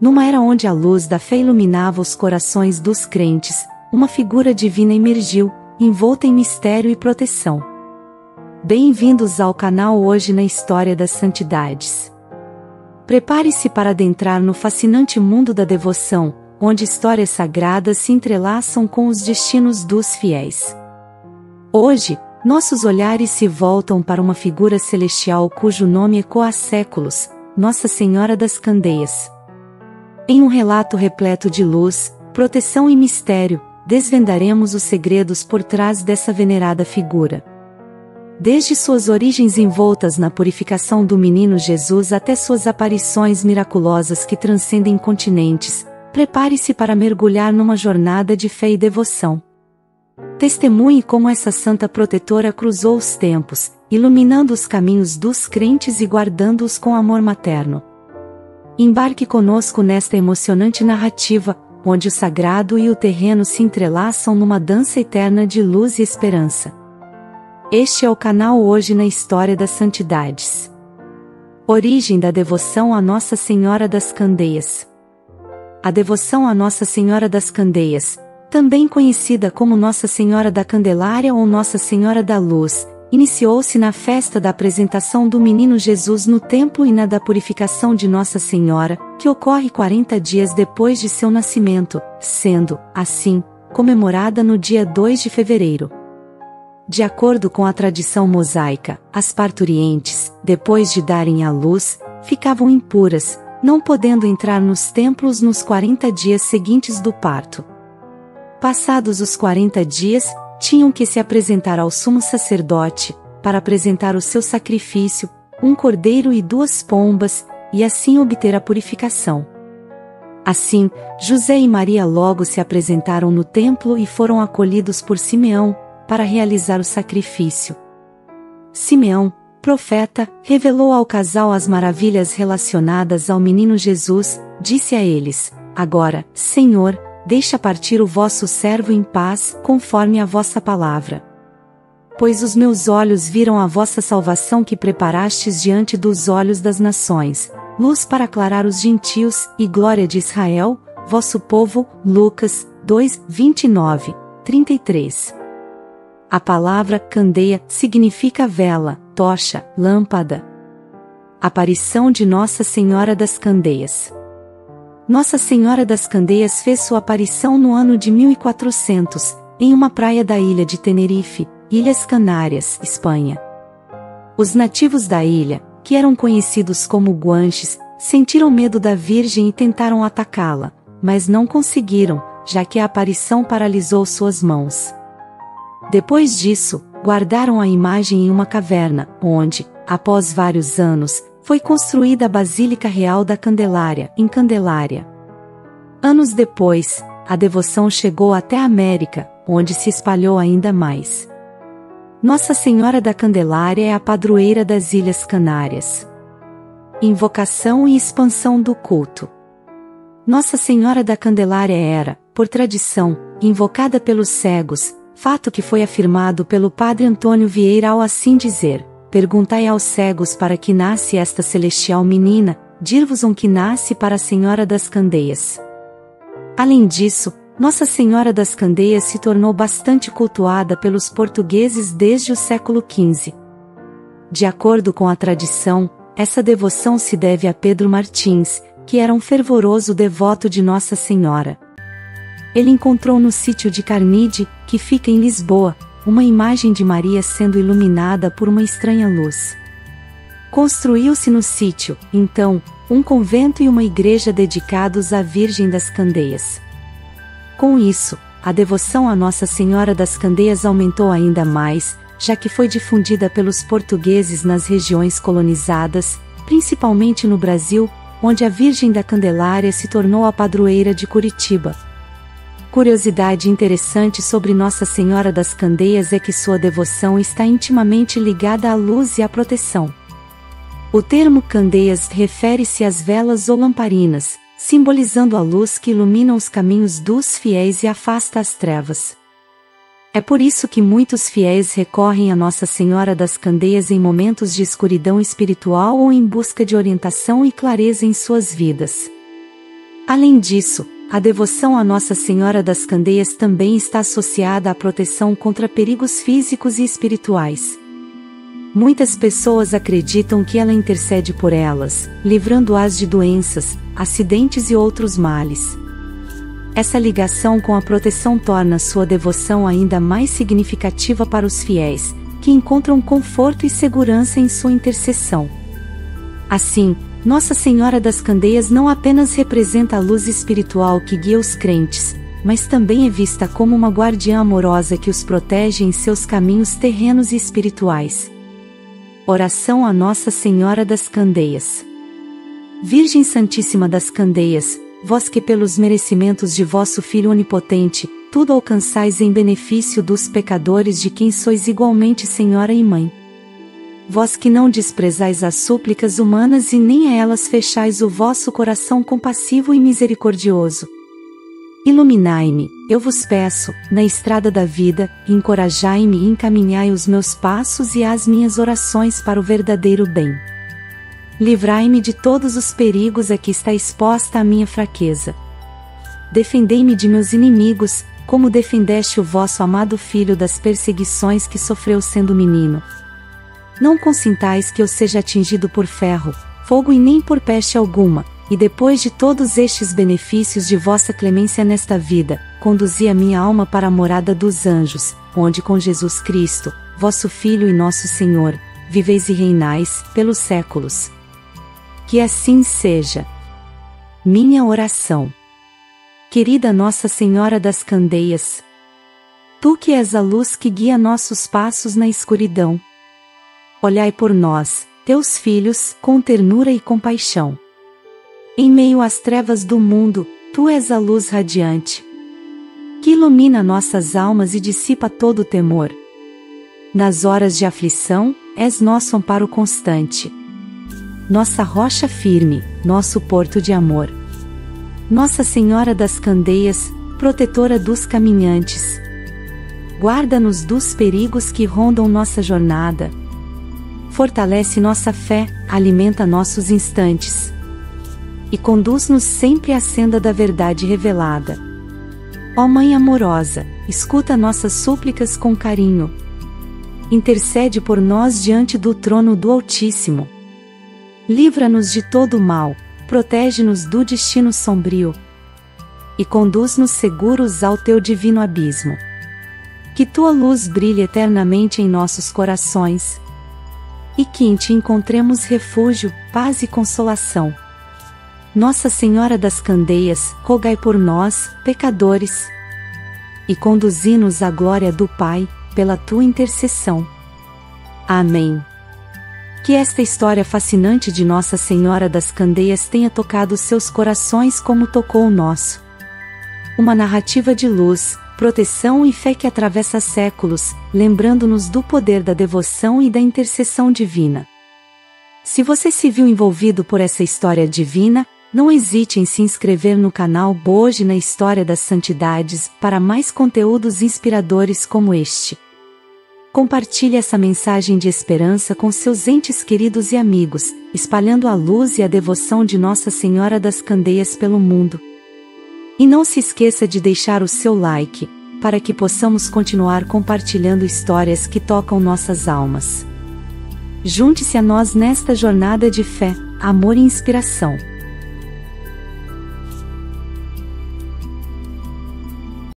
numa era onde a luz da fé iluminava os corações dos crentes, uma figura divina emergiu, envolta em mistério e proteção. Bem-vindos ao canal Hoje na História das Santidades. Prepare-se para adentrar no fascinante mundo da devoção, onde histórias sagradas se entrelaçam com os destinos dos fiéis. Hoje, nossos olhares se voltam para uma figura celestial cujo nome ecoa há séculos, Nossa Senhora das Candeias. Em um relato repleto de luz, proteção e mistério, desvendaremos os segredos por trás dessa venerada figura. Desde suas origens envoltas na purificação do menino Jesus até suas aparições miraculosas que transcendem continentes, prepare-se para mergulhar numa jornada de fé e devoção. Testemunhe como essa santa protetora cruzou os tempos, iluminando os caminhos dos crentes e guardando-os com amor materno. Embarque conosco nesta emocionante narrativa, onde o sagrado e o terreno se entrelaçam numa dança eterna de luz e esperança. Este é o canal Hoje na História das Santidades. Origem da devoção a Nossa Senhora das Candeias. A devoção a Nossa Senhora das Candeias, também conhecida como Nossa Senhora da Candelária ou Nossa Senhora da Luz, iniciou-se na festa da apresentação do menino Jesus no templo e na da purificação de Nossa Senhora, que ocorre 40 dias depois de seu nascimento, sendo, assim, comemorada no dia 2 de fevereiro. De acordo com a tradição mosaica, as parturientes, depois de darem à luz, ficavam impuras, não podendo entrar nos templos nos 40 dias seguintes do parto. Passados os 40 dias, tinham que se apresentar ao sumo sacerdote, para apresentar o seu sacrifício, um cordeiro e duas pombas, e assim obter a purificação. Assim, José e Maria logo se apresentaram no templo e foram acolhidos por Simeão, para realizar o sacrifício. Simeão, profeta, revelou ao casal as maravilhas relacionadas ao menino Jesus, disse a eles: Agora, Senhor, deixa partir o vosso servo em paz, conforme a vossa palavra. Pois os meus olhos viram a vossa salvação que preparastes diante dos olhos das nações, luz para aclarar os gentios, e glória de Israel, vosso povo. Lucas 2, 29, 33. A palavra candeia significa vela, tocha, lâmpada. Aparição de Nossa Senhora das Candeias. Nossa Senhora das Candeias fez sua aparição no ano de 1400, em uma praia da ilha de Tenerife, Ilhas Canárias, Espanha. Os nativos da ilha, que eram conhecidos como guanches, sentiram medo da Virgem e tentaram atacá-la, mas não conseguiram, já que a aparição paralisou suas mãos. Depois disso, guardaram a imagem em uma caverna, onde, após vários anos, foi construída a Basílica Real da Candelária, em Candelária. Anos depois, a devoção chegou até a América, onde se espalhou ainda mais. Nossa Senhora da Candelária é a padroeira das Ilhas Canárias. Invocação e expansão do culto. Nossa Senhora da Candelária era, por tradição, invocada pelos cegos, fato que foi afirmado pelo Padre Antônio Vieira ao assim dizer: Perguntai aos cegos para que nasce esta celestial menina, dir-vos-on que nasce para a Senhora das Candeias. Além disso, Nossa Senhora das Candeias se tornou bastante cultuada pelos portugueses desde o século XV. De acordo com a tradição, essa devoção se deve a Pedro Martins, que era um fervoroso devoto de Nossa Senhora. Ele encontrou no sítio de Carnide, que fica em Lisboa, uma imagem de Maria sendo iluminada por uma estranha luz. Construiu-se no sítio, então, um convento e uma igreja dedicados à Virgem das Candeias. Com isso, a devoção à Nossa Senhora das Candeias aumentou ainda mais, já que foi difundida pelos portugueses nas regiões colonizadas, principalmente no Brasil, onde a Virgem da Candelária se tornou a padroeira de Curitiba, Curiosidade interessante sobre Nossa Senhora das Candeias é que sua devoção está intimamente ligada à luz e à proteção. O termo candeias refere-se às velas ou lamparinas, simbolizando a luz que ilumina os caminhos dos fiéis e afasta as trevas. É por isso que muitos fiéis recorrem a Nossa Senhora das Candeias em momentos de escuridão espiritual ou em busca de orientação e clareza em suas vidas. Além disso, a devoção a Nossa Senhora das Candeias também está associada à proteção contra perigos físicos e espirituais. Muitas pessoas acreditam que ela intercede por elas, livrando-as de doenças, acidentes e outros males. Essa ligação com a proteção torna sua devoção ainda mais significativa para os fiéis, que encontram conforto e segurança em sua intercessão. Assim, Nossa Senhora das Candeias não apenas representa a luz espiritual que guia os crentes, mas também é vista como uma guardiã amorosa que os protege em seus caminhos terrenos e espirituais. Oração a Nossa Senhora das Candeias. Virgem Santíssima das Candeias, vós que pelos merecimentos de vosso Filho Onipotente, tudo alcançais em benefício dos pecadores de quem sois igualmente Senhora e Mãe. Vós que não desprezais as súplicas humanas e nem a elas fechais o vosso coração compassivo e misericordioso, Iluminai-me, eu vos peço, na estrada da vida, encorajai-me e encaminhai os meus passos e as minhas orações para o verdadeiro bem. Livrai-me de todos os perigos a que está exposta a minha fraqueza. Defendei-me de meus inimigos, como defendeste o vosso amado filho das perseguições que sofreu sendo menino. Não consintais que eu seja atingido por ferro, fogo e nem por peste alguma, e depois de todos estes benefícios de vossa clemência nesta vida, conduzi a minha alma para a morada dos anjos, onde com Jesus Cristo, vosso Filho e nosso Senhor, viveis e reinais, pelos séculos. Que assim seja. Minha oração. Querida Nossa Senhora das Candeias, Tu que és a luz que guia nossos passos na escuridão. Olhai por nós, teus filhos, com ternura e compaixão. Em meio às trevas do mundo, tu és a luz radiante, que ilumina nossas almas e dissipa todo o temor. Nas horas de aflição, és nosso amparo constante. Nossa rocha firme, nosso porto de amor. Nossa Senhora das Candeias, protetora dos caminhantes. Guarda-nos dos perigos que rondam nossa jornada. Fortalece nossa fé, alimenta nossos instantes e conduz-nos sempre à senda da verdade revelada. Ó Mãe amorosa, escuta nossas súplicas com carinho. Intercede por nós diante do trono do Altíssimo. Livra-nos de todo mal, protege-nos do destino sombrio. E conduz-nos seguros ao teu divino abismo. Que tua luz brilhe eternamente em nossos corações. E que em ti encontremos refúgio, paz e consolação. Nossa Senhora das Candeias, rogai por nós, pecadores, e conduzi-nos à glória do Pai, pela tua intercessão. Amém. Que esta história fascinante de Nossa Senhora das Candeias tenha tocado seus corações como tocou o nosso. Uma narrativa de luz, proteção e fé que atravessa séculos, lembrando-nos do poder da devoção e da intercessão divina. Se você se viu envolvido por essa história divina, não hesite em se inscrever no canal Boje na História das Santidades para mais conteúdos inspiradores como este. Compartilhe essa mensagem de esperança com seus entes queridos e amigos, espalhando a luz e a devoção de Nossa Senhora das Candeias pelo mundo. E não se esqueça de deixar o seu like, para que possamos continuar compartilhando histórias que tocam nossas almas. Junte-se a nós nesta jornada de fé, amor e inspiração.